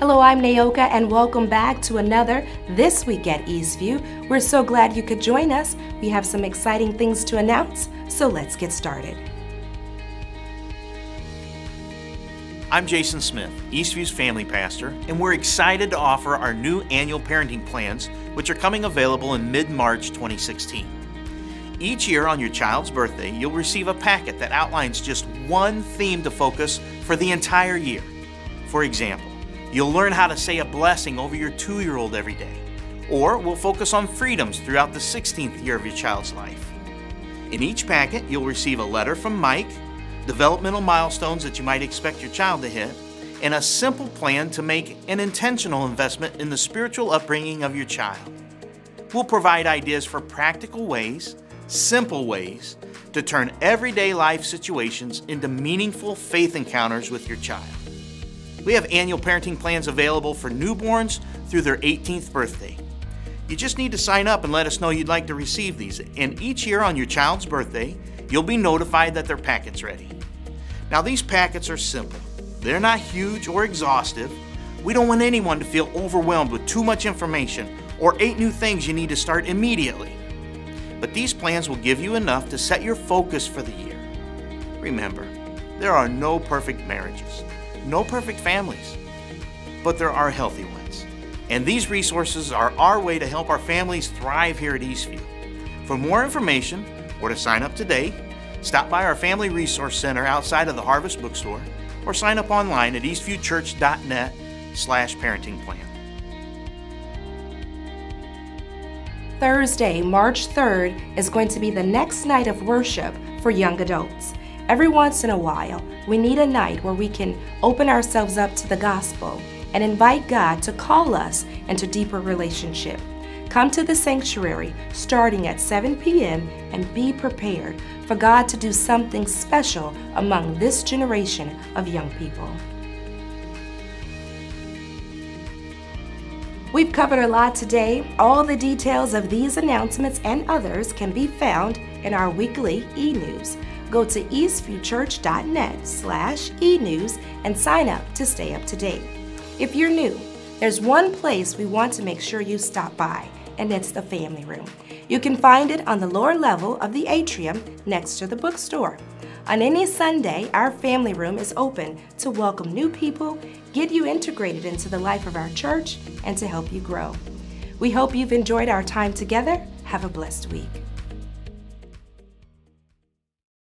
Hello, I'm Naoka, and welcome back to another This Week at Eastview. We're so glad you could join us. We have some exciting things to announce, so let's get started. I'm Jason Smith, Eastview's family pastor, and we're excited to offer our new annual parenting plans, which are coming available in mid March 2016. Each year on your child's birthday, you'll receive a packet that outlines just one theme to focus for the entire year. For example, you'll learn how to say a blessing over your two year old every day, or we'll focus on freedoms throughout the 16th year of your child's life. In each packet, you'll receive a letter from Mike, developmental milestones that you might expect your child to hit, and a simple plan to make an intentional investment in the spiritual upbringing of your child. We'll provide ideas for practical ways simple ways to turn everyday life situations into meaningful faith encounters with your child. We have annual parenting plans available for newborns through their 18th birthday. You just need to sign up and let us know you'd like to receive these, and each year on your child's birthday, you'll be notified that their packet's ready. Now, these packets are simple. They're not huge or exhaustive. We don't want anyone to feel overwhelmed with too much information or eight new things you need to start immediately but these plans will give you enough to set your focus for the year. Remember, there are no perfect marriages, no perfect families, but there are healthy ones. And these resources are our way to help our families thrive here at Eastview. For more information or to sign up today, stop by our Family Resource Center outside of the Harvest Bookstore or sign up online at eastviewchurch.net slash parenting plan. Thursday, March 3rd, is going to be the next night of worship for young adults. Every once in a while, we need a night where we can open ourselves up to the gospel and invite God to call us into deeper relationship. Come to the sanctuary starting at 7 p.m. and be prepared for God to do something special among this generation of young people. We've covered a lot today. All the details of these announcements and others can be found in our weekly e-news. Go to eastviewchurch.net slash e-news and sign up to stay up to date. If you're new, there's one place we want to make sure you stop by, and it's the family room. You can find it on the lower level of the atrium next to the bookstore. On any Sunday, our family room is open to welcome new people, get you integrated into the life of our church, and to help you grow. We hope you've enjoyed our time together. Have a blessed week.